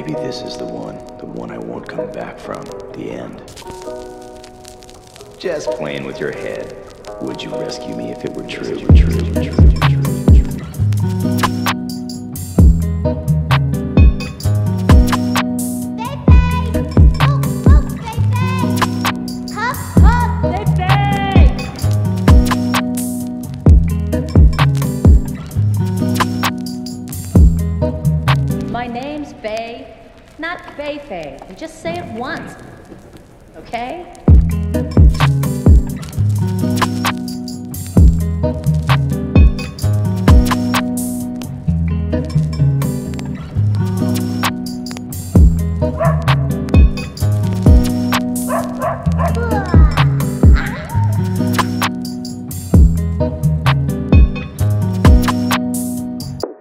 Maybe this is the one, the one I won't come back from, the end. Just playing with your head. Would you rescue me if it were true? True, true, true, true. not Feifei. And just say it once, okay?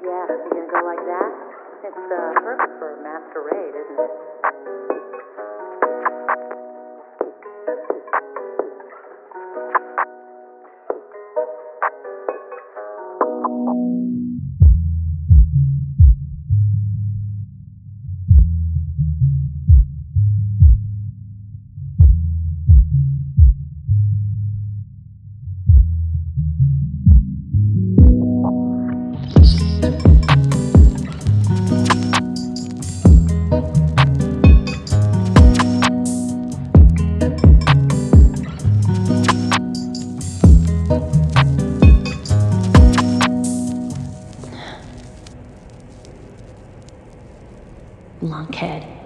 Yeah, you can go like that. It's uh, perfect for masquerade, isn't it? Lunkhead.